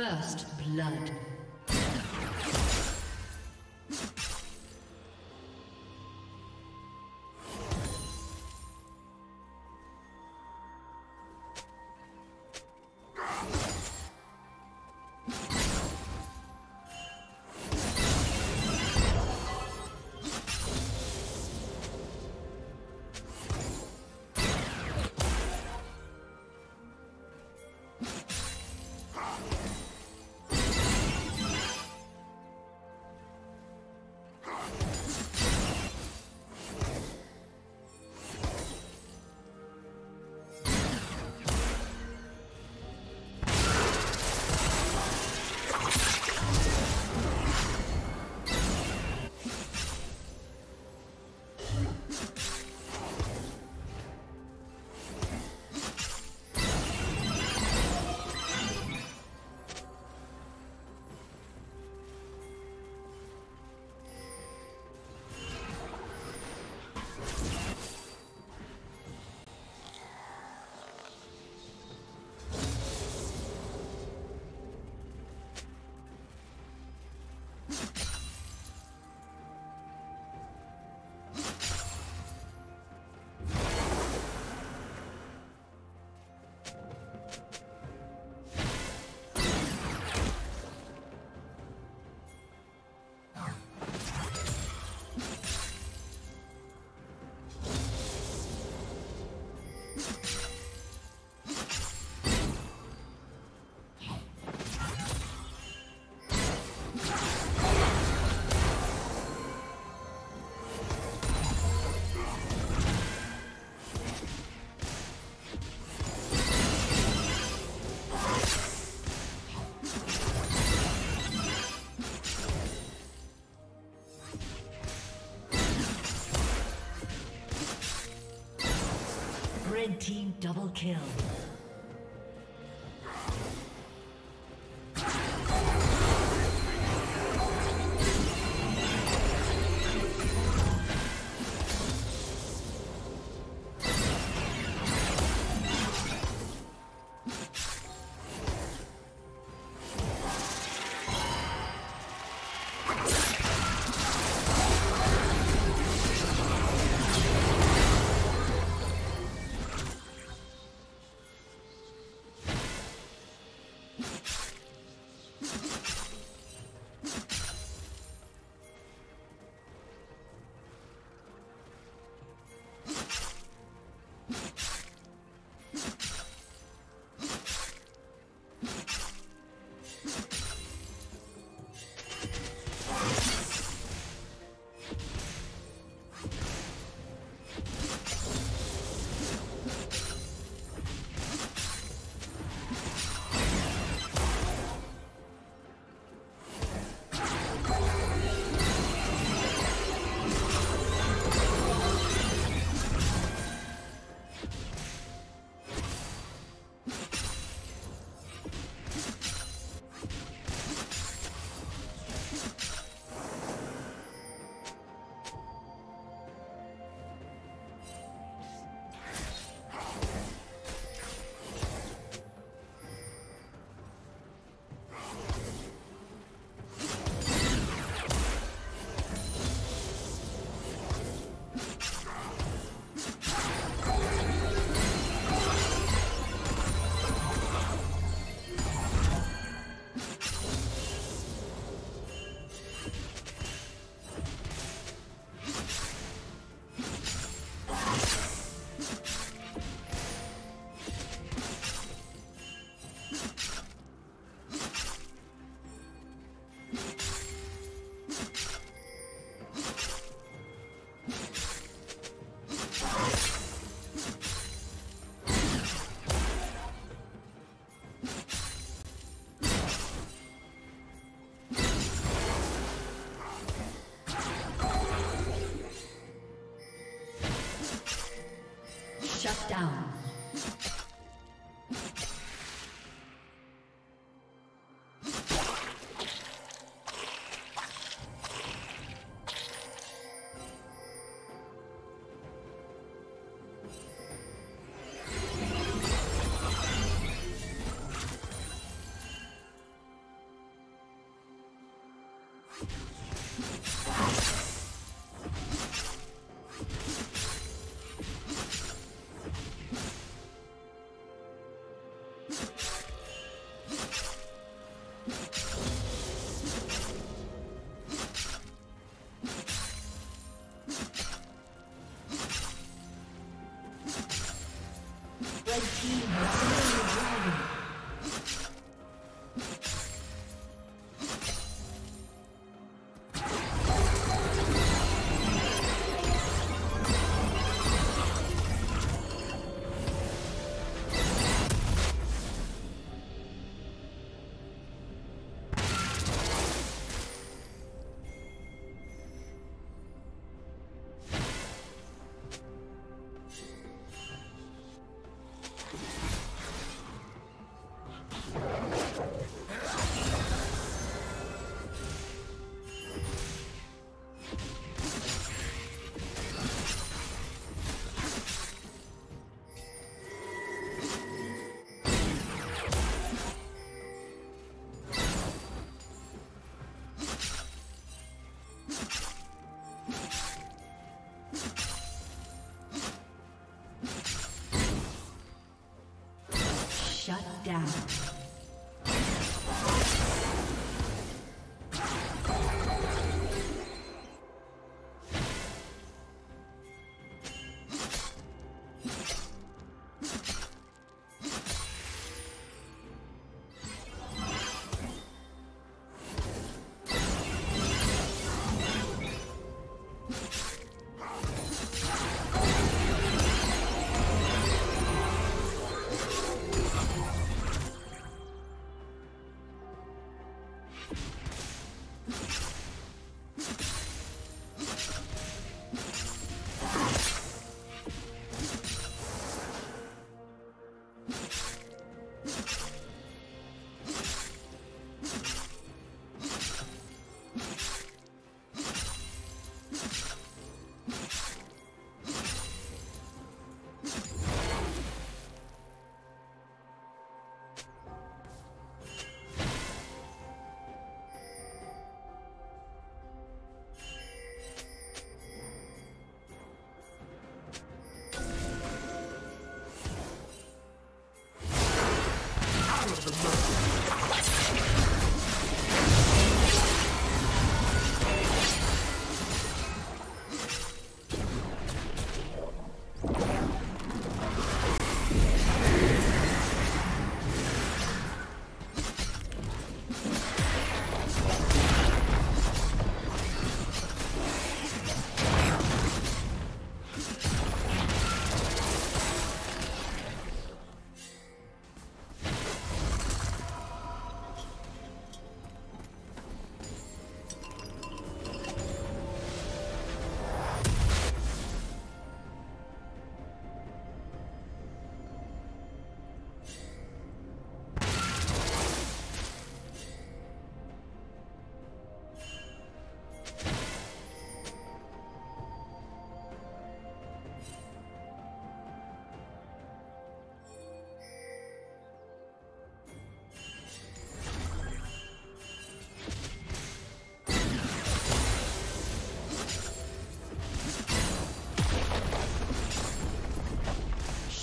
First blood. Double kill. Shut down.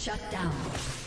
Shut down.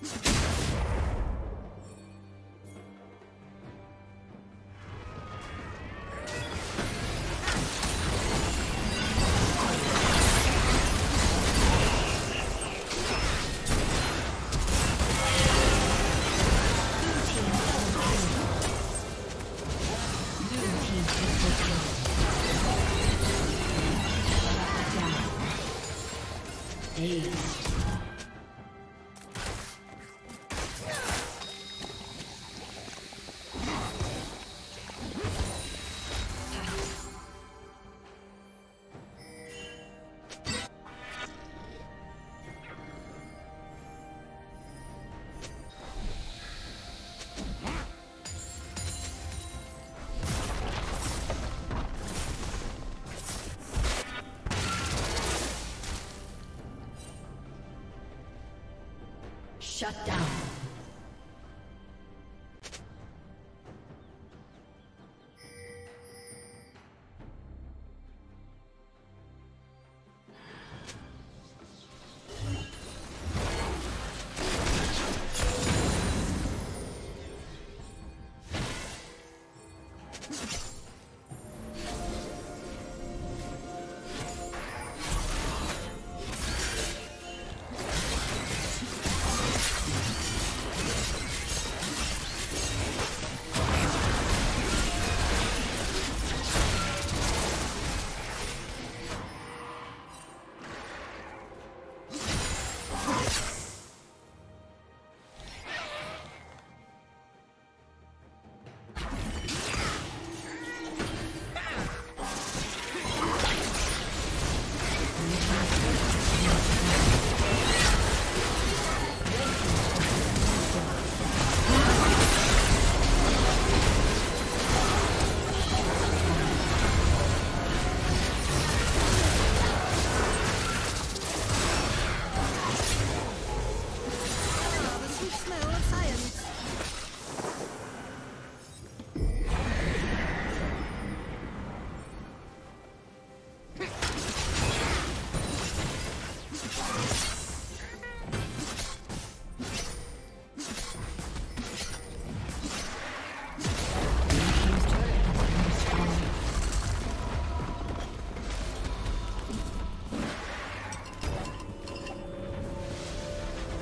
you Shut down.